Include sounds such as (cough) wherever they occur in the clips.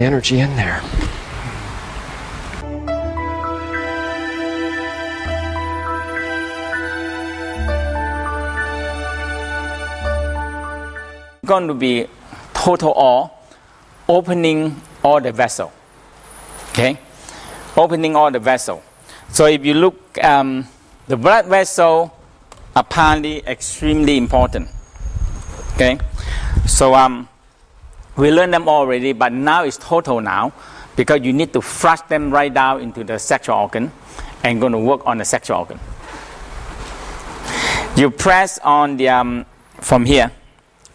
energy in there. going to be total all, opening all the vessel. Okay, opening all the vessel. So if you look, um, the blood vessel apparently extremely important. Okay, so um, we learned them already, but now it's total now because you need to flush them right down into the sexual organ and going to work on the sexual organ. You press on the um, from here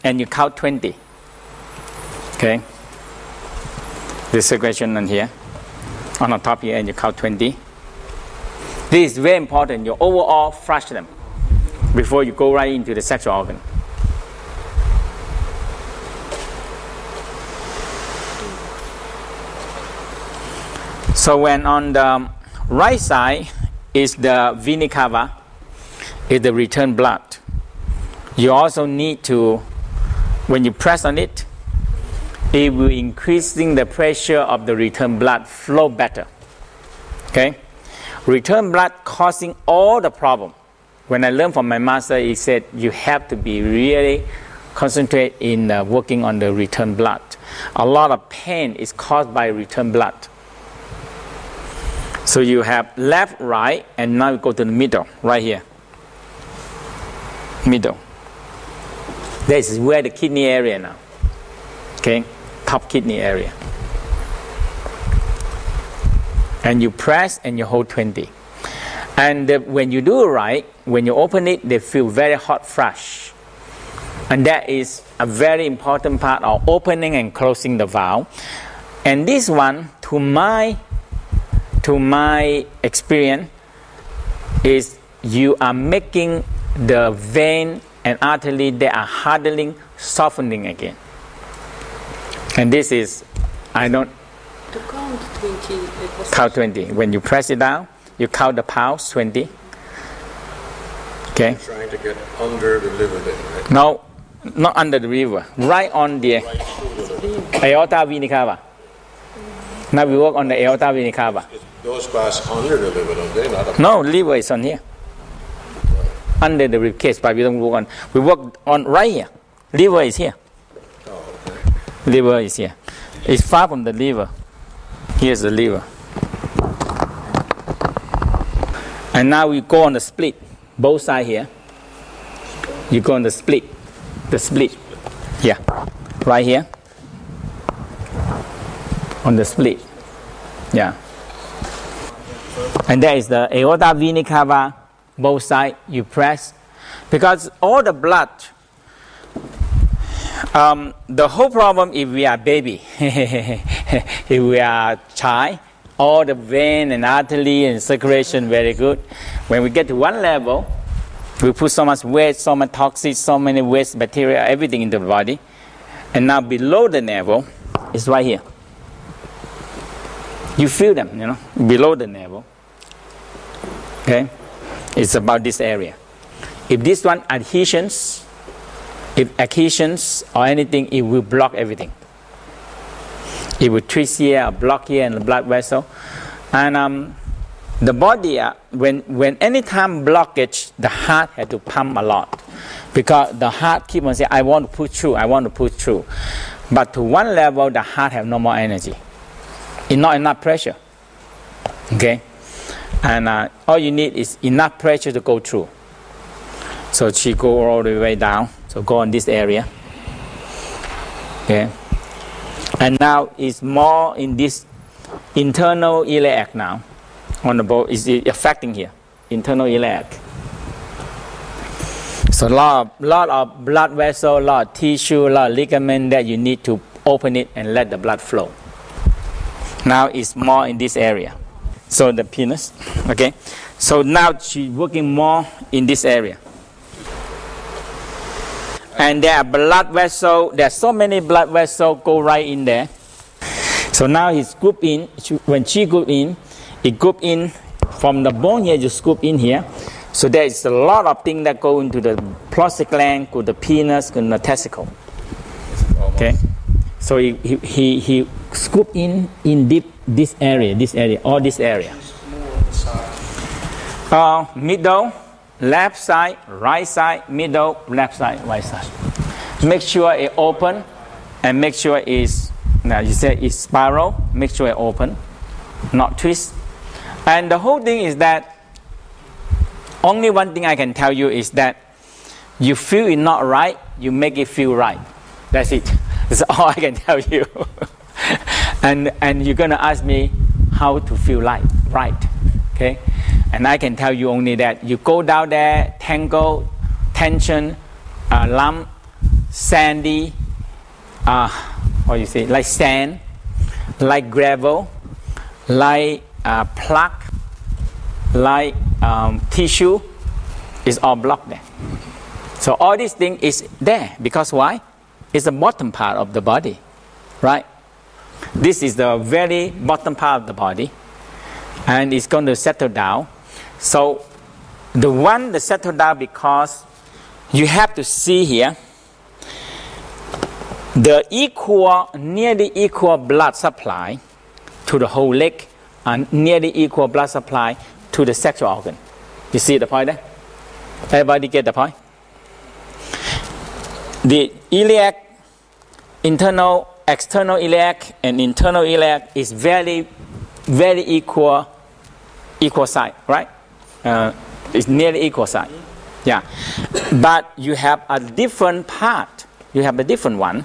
and you count 20. Okay? The circulation on here, on the top here, and you count 20. This is very important. You overall flush them before you go right into the sexual organ. So when on the right side is the vena cava, is the return blood. You also need to when you press on it, it will increasing the pressure of the return blood flow better. Okay? Return blood causing all the problem. When I learned from my master, he said you have to be really concentrate in uh, working on the return blood. A lot of pain is caused by return blood. So you have left, right, and now you go to the middle, right here. Middle. This is where the kidney area now. Okay, top kidney area. And you press and you hold 20. And uh, when you do right, when you open it, they feel very hot flush. And that is a very important part of opening and closing the valve. And this one, to my to my experience, is you are making the vein and artery they are hardening, softening again. And this is, I don't. To count 20. Count 20. When you press it down, you count the pulse 20. Okay? Trying to get under the liver then, right? No, not under the liver. Right on the aorta vena cava. Now we work on the aorta vena cava. Those pass under the liver, don't they? Not. No, liver is on here. Under the rib cage, but we don't work on. We work on right here. Liver is here. Oh, okay. Liver is here. It's far from the liver. Here's the liver. And now we go on the split, both side here. You go on the split, the split. Yeah, right here. On the split. Yeah. And that is the aorta vena cava, both side. You press because all the blood. Um, the whole problem if we are baby, (laughs) if we are child, all the vein and artery and circulation very good. When we get to one level, we put so much waste, so much toxic, so many waste bacteria, everything in the body. And now below the navel is right here. You feel them, you know, below the navel. Okay? It's about this area. If this one adhesions, if adhesions or anything, it will block everything. It will twist here, block here, and the blood vessel. And um, the body, uh, when when any time blockage, the heart had to pump a lot, because the heart keep on saying, "I want to push through, I want to push through," but to one level, the heart have no more energy. Not enough pressure. Okay, and uh, all you need is enough pressure to go through. So she go all the way down. So go on this area. Okay. And now it's more in this internal iliac now. On the boat is affecting here. Internal iliac. So lot lot of blood vessel, lot of tissue, lot of ligament that you need to open it and let the blood flow. Now it's more in this area. So the penis, okay. So now she's working more in this area and there are blood vessel. There are so many blood vessels go right in there. So now he scoop in. When she scoop in, it scoop in from the bone here. You scoop in here. So there is a lot of things that go into the prostate gland, to the penis, to the testicle. Okay. So he, he, he, he scoop in in deep this area, this area, or this area. Uh, middle, left side, right side, middle, left side, right side. Make sure it open, and make sure it's now you say it's spiral. Make sure it open, not twist. And the whole thing is that only one thing I can tell you is that you feel it not right, you make it feel right. That's it. That's all I can (laughs) tell you. and and you're gonna ask me how to feel like right. Okay? And I can tell you only that you go down there, tangle, tension, uh, lump, sandy, uh, what you say, like sand, like gravel, like uh, plaque, like um, tissue, is all blocked there. So all these things is there because why? It's the bottom part of the body, right? This is the very bottom part of the body, and it's going to settle down. So the one that settle down because you have to see here the equal, nearly equal blood supply to the whole leg and nearly equal blood supply to the sexual organ. You see the point there? Everybody get the point? The iliac, internal, external iliac, and internal iliac is very, very equal, equal size, right? Uh, it's nearly equal size. Yeah. But you have a different part. You have a different one.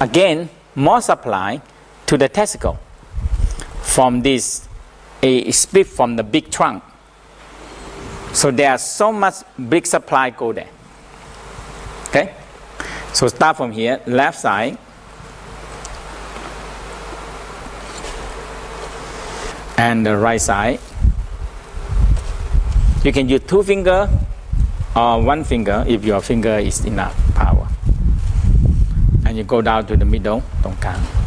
Again, more supply to the testicle from this, a split from the big trunk. So there's so much big supply go there. Okay? So start from here, left side. And the right side. You can use two finger or one finger if your finger is enough power. And you go down to the middle, ตร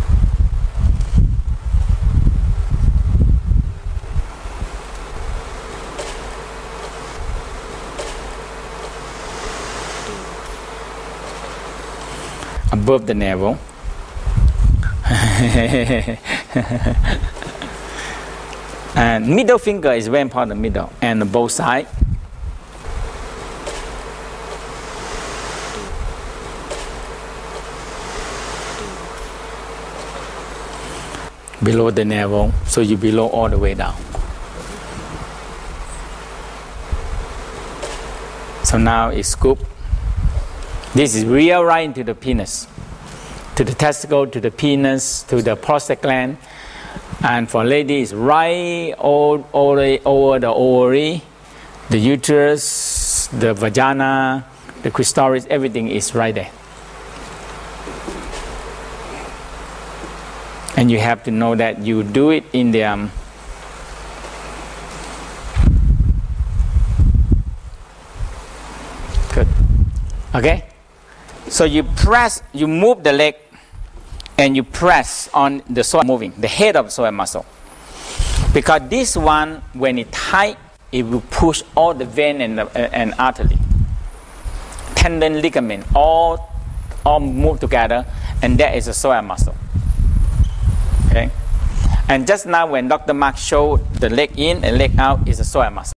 above the navel. (laughs) and middle finger is very important, middle, and both side. Below the navel, so you below all the way down. So now it's scoop this is real right into the penis, to the testicle, to the penis, to the prostate gland. And for ladies, right all, all the, over the ovary, the uterus, the vagina, the clitoris, everything is right there. And you have to know that you do it in the um, good. Okay? So you press, you move the leg and you press on the psoas moving, the head of the psoas muscle. Because this one, when it tight, it will push all the vein and, the, and artery, tendon, ligament, all, all move together, and that is a psoas muscle. Okay? And just now when Dr. Mark showed the leg in and leg out is a psoas muscle.